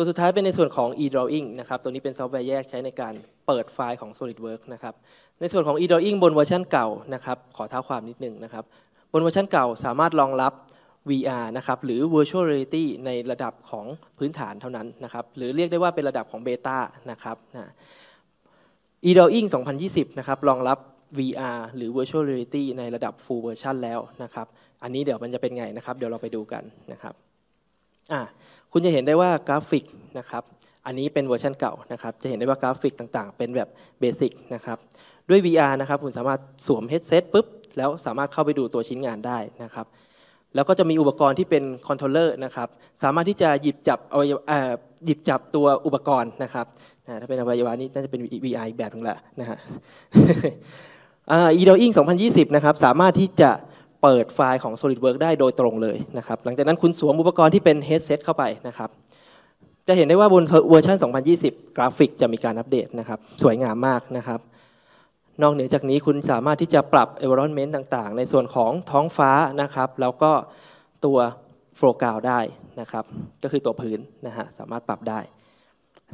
ตัวสุดท้ายเป็นในส่วนของ e-drawing นะครับ ตัวนี้เป็นซอฟต์แวร์แยกใช้ในการเปิดไฟล์ของ SolidWorks นะครับ ในส่วนของ e-drawing บนเวอร์ชันเก่านะครับ ขอเท้าความนิดนึงนะครับ บนเวอร์ชันเก่าสามารถรองรับ VR นะครับ หรือ Virtual Reality ในระดับของพื้นฐานเท่านั้นนะครับ หรือเรียกได้ว่าเป็นระดับของ beta นะครับนะ e-drawing 2020 นะครับ รองรับ VR หรือ Virtual Reality ในระดับ Full Version แล้วนะครับ อันนี้เดี๋ยวมันจะเป็นไงนะครับ เดี๋ยวเราไปดูกันนะครับ อะคุณจะเห็นได้ว่ากราฟิกนะครับ อันนี้เป็นเวอร์ชันเก่านะครับ จะเห็นได้ว่ากราฟิกต่างๆ เป็นแบบ basic นะครับ ด้วย VR นะครับ คุณสามารถสวม headset ปุ๊บ แล้วสามารถเข้าไปดูตัวชิ้นงานได้นะครับ แล้วก็จะมีอุปกรณ์ที่เป็น controller นะครับ สามารถที่จะหยิบจับอวัยวะเอ่อหยิบจับตัวอุปกรณ์นะครับ ถ้าเป็นอวัยวะนี่น่าจะเป็น VR อีกแบบนึงแหละนะฮะอ่า e-drawing 2020 นะครับ สามารถที่จะ เปิดไฟล์ของ SolidWorks ได้โดยตรงเลยนะครับ หลังจากนั้นคุณสวมอุปกรณ์ที่เป็น headset เข้าไปนะครับ จะเห็นได้ว่าบนเวอร์ชัน 2020 กราฟิกจะมีการอัปเดตนะครับ สวยงามมากนะครับ นอกเหนือจากนี้คุณสามารถที่จะปรับ environment ต่างๆ ในส่วนของท้องฟ้านะครับ แล้วก็ตัว flow g o u ได้นะครับ ก็คือตัวพื้นนะฮะ สามารถปรับได้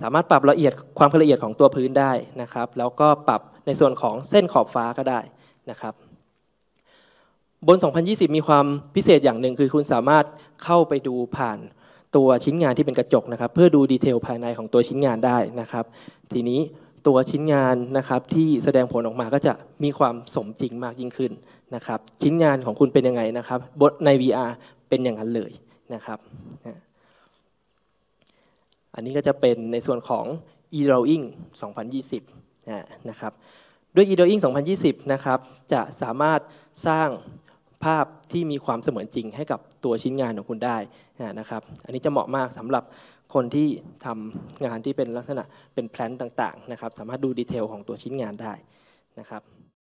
สามารถปรับละเอียดความละเอียดของตัวพื้นได้นะครับ แล้วก็ปรับในส่วนของเส้นขอบฟ้าก็ได้นะครับ บน 2020 มีความพิเศษอย่างหนึ่งคือคุณสามารถเข้าไปดูผ่านตัวชิ้นงานที่เป็นกระจกนะครับ เพื่อดูดีเทลภายในของตัวชิ้นงานได้นะครับ ทีนี้ตัวชิ้นงานนะครับที่แสดงผลออกมาก็จะมีความสมจริงมากยิ่งขึ้นนะครับ ชิ้นงานของคุณเป็นยังไงนะครับบนใน VR เป็นอย่างนั้นเลยนะครับ อันนี้ก็จะเป็นในส่วนของ e-drawing 2020นะนะครับด้วย e-drawing 2020นะครับจะสามารถสร้าง ภาพที่มีความเสมือนจริงให้กับตัวชิ้นงานของคุณได้นะครับ อันนี้จะเหมาะมากสำหรับคนที่ทำงานที่เป็นลักษณะเป็นแพลนต่างๆนะครับ สามารถดูดีเทลของตัวชิ้นงานได้นะครับ